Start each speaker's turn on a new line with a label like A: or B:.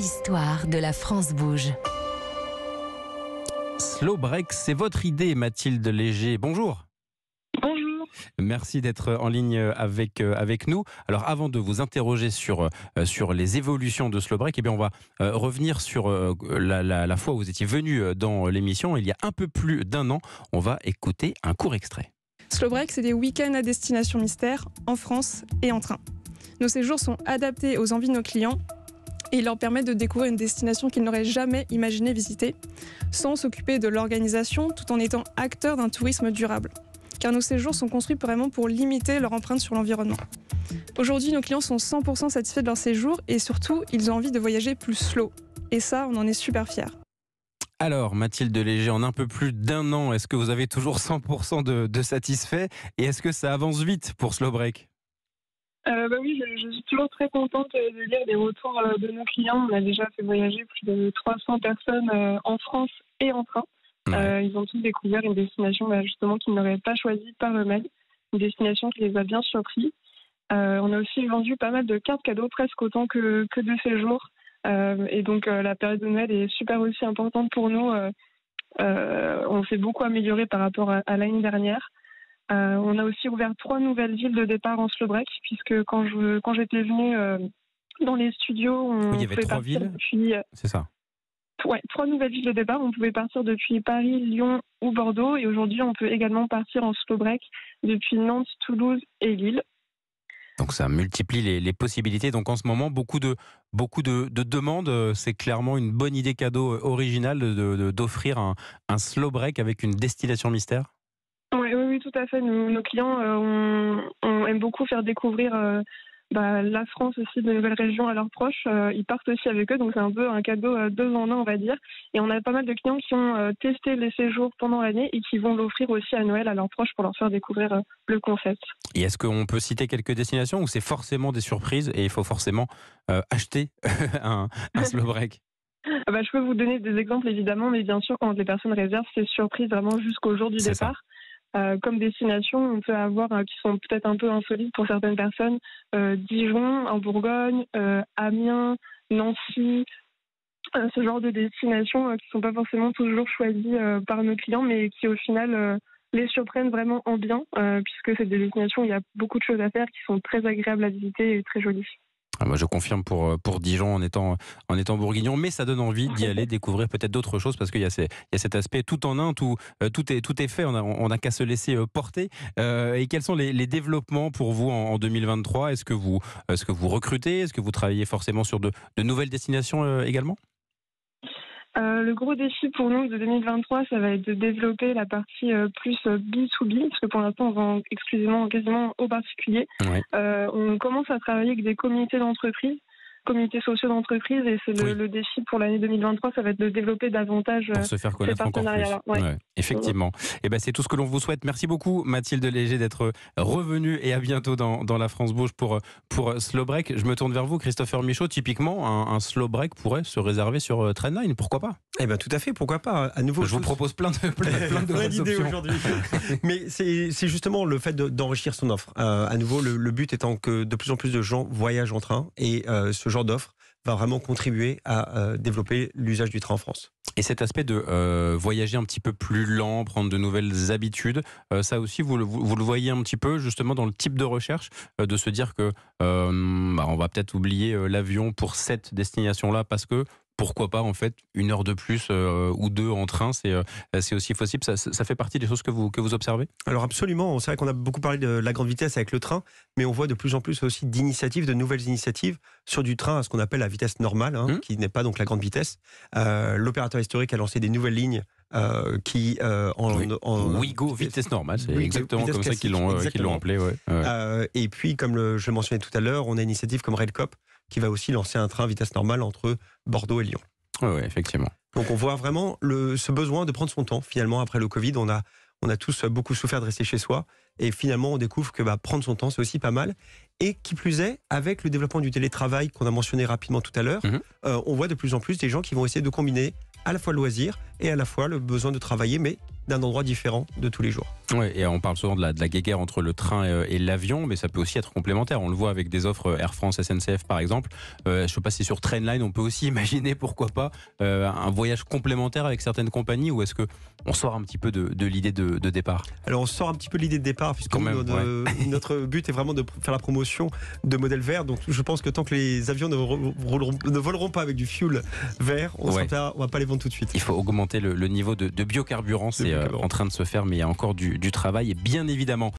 A: l'histoire de la France bouge.
B: Slow break, c'est votre idée, Mathilde Léger. Bonjour.
C: Bonjour.
B: Merci d'être en ligne avec, euh, avec nous. Alors, avant de vous interroger sur, euh, sur les évolutions de Slow Break, eh bien, on va euh, revenir sur la, la fois où vous étiez venu dans l'émission il y a un peu plus d'un an. On va écouter un court extrait.
C: Slow Break, c'est des week-ends à destination mystère en France et en train. Nos séjours sont adaptés aux envies de nos clients et leur permettent de découvrir une destination qu'ils n'auraient jamais imaginé visiter, sans s'occuper de l'organisation tout en étant acteurs d'un tourisme durable. Car nos séjours sont construits vraiment pour limiter leur empreinte sur l'environnement. Aujourd'hui, nos clients sont 100% satisfaits de leur séjour et surtout, ils ont envie de voyager plus slow. Et ça, on en est super fiers.
B: Alors, Mathilde Léger, en un peu plus d'un an, est-ce que vous avez toujours 100% de, de satisfaits? Et est-ce que ça avance vite pour Slow Break?
C: Euh, bah oui, je, suis toujours très contente de lire des retours euh, de nos clients. On a déjà fait voyager plus de 300 personnes euh, en France et en train. ils ont tous découvert une destination bah, justement qu'ils n'auraient pas choisie par eux-mêmes, une destination qui les a bien surpris. on a aussi vendu pas mal de cartes cadeaux, presque autant que, que de séjours. et donc la période de Noël est super aussi importante pour nous. on s'est beaucoup amélioré par rapport à l'année dernière. Euh, on a aussi ouvert trois nouvelles villes de départ en slow break, puisque quand je quand j'étais venue euh, dans les studios, on
B: il y avait trois villes.
C: Depuis,
B: euh, C'est ça.
C: Ouais, trois nouvelles villes de départ. On pouvait partir depuis Paris, Lyon ou Bordeaux, et aujourd'hui on peut également partir en slow break depuis Nantes, Toulouse et Lille.
B: Donc ça multiplie les, possibilités. Donc en ce moment, beaucoup de, beaucoup de, demandes. C'est clairement une bonne idée cadeau originale d'offrir un, un slow break avec une destination mystère.
C: Oui, tout à fait. nos clients, euh, on, aime beaucoup faire découvrir euh, bah, la France aussi, de nouvelles régions à leurs proches. Euh, ils partent aussi avec eux, donc c'est un peu un cadeau deux en un, on va dire. Et on a pas mal de clients qui ont testé les séjours pendant l'année et qui vont l'offrir aussi à Noël à leurs proches pour leur faire découvrir le concept.
B: Et est-ce qu'on peut citer quelques destinations ou c'est forcément des surprises et il faut forcément acheter un, un slow break?
C: Ah bah, je peux vous donner des exemples évidemment, mais bien sûr, quand les personnes réservent, c'est surprise vraiment jusqu'au jour du départ. Euh, comme destination, on peut avoir euh, qui sont peut-être un peu insolites pour certaines personnes, euh, Dijon, en Bourgogne, Amiens, Nancy, ce genre de destinations qui ne sont pas forcément toujours choisies par nos clients, mais qui au final les surprennent vraiment en bien, puisque c'est des destinations où il y a beaucoup de choses à faire qui sont très agréables à visiter et très jolies.
B: Ah, moi, je confirme pour, euh, pour Dijon en étant, en étant bourguignon, mais ça donne envie d'y aller, découvrir peut-être d'autres choses parce qu'il y, a y a cet aspect tout en un, tout, euh, tout, est, tout est fait, on n'a qu'à se laisser euh, porter. et quels sont les, développements pour vous en, 2023 Est-ce que, vous, est que vous recrutez? Est-ce que vous travaillez forcément sur de, de nouvelles destinations également?
C: Euh, le gros défi pour nous de 2023, ça va être de développer la partie euh, plus B2B, euh, parce que pour l'instant, on vend exclusivement, quasiment aux particuliers. on commence à travailler avec des communautés d'entreprise comités sociaux d'entreprise et c'est le, défi pour l'année 2023, ça va être de développer davantage
B: pour se faire connaître encore plus. Effectivement. Et eh ben c'est tout ce que l'on vous souhaite. Merci beaucoup Mathilde Léger d'être revenue et à bientôt dans, dans, la France Bouge pour pour Slow Break. Je me tourne vers vous Christopher Michaud. Typiquement un, Slow Break pourrait se réserver sur euh, Trendline. Pourquoi pas?
D: Eh ben tout à fait. Pourquoi pas? À nouveau,
B: je, vous propose plein de plein,
D: plein d'idées aujourd'hui. Mais c'est justement le fait d'enrichir son offre. Euh, à nouveau, le, but étant que de plus en plus de gens voyagent en train et euh, ce genre d'offre va vraiment contribuer à euh, développer l'usage du train en France.
B: Et cet aspect de euh, voyager un petit peu plus lent, prendre de nouvelles habitudes, euh, ça aussi, vous le, voyez un petit peu justement dans le type de recherche, de se dire que bah, on va peut-être oublier l'avion pour cette destination-là parce que pourquoi pas en fait une heure de plus euh, ou deux en train c'est euh, c'est aussi possible ça, ça, fait partie des choses que vous que vous observez?
D: Alors absolument c'est vrai qu'on a beaucoup parlé de la grande vitesse avec le train mais on voit de plus en plus aussi d'initiatives de nouvelles initiatives sur du train à ce qu'on appelle la vitesse normale hein, mmh. qui n'est pas donc la grande vitesse euh, l'opérateur historique a lancé des nouvelles lignes qui en,
B: oui. en, Wigo vitesse normale, c'est exactement comme ça qu'ils l'ont appelé. Ouais.
D: et puis, comme le, je mentionnais tout à l'heure, on a une initiative comme Railcop qui va aussi lancer un train vitesse normale entre Bordeaux et Lyon.
B: Oui, effectivement.
D: Donc on voit vraiment le, ce besoin de prendre son temps. Finalement, après le Covid, on a, on a tous beaucoup souffert de rester chez soi. Et finalement, on découvre que bah, prendre son temps, c'est aussi pas mal. Et qui plus est, avec le développement du télétravail qu'on a mentionné rapidement tout à l'heure, mhm. euh, on voit de plus en plus des gens qui vont essayer de combiner à la fois le loisir, et à la fois le besoin de travailler, mais d'un endroit différent de tous les jours.
B: Ouais, et on parle souvent de la, de la guéguerre entre le train et, l'avion, mais ça peut aussi être complémentaire. On le voit avec des offres Air France, SNCF par exemple. Euh, je ne sais pas si sur Trainline, on peut aussi imaginer, pourquoi pas, euh, un voyage complémentaire avec certaines compagnies, ou est-ce que on sort un petit peu de, l'idée de, départ?
D: Alors on sort un petit peu de l'idée de départ, puisque notre, but est vraiment de faire la promotion de modèles verts. Donc je pense que tant que les avions ne, ne voleront pas avec du fuel vert, on ne va pas les vendre tout de suite.
B: Il faut augmenter le, niveau de, biocarburant, c'est euh, en train de se faire, mais il y a encore du, du travail, et bien évidemment.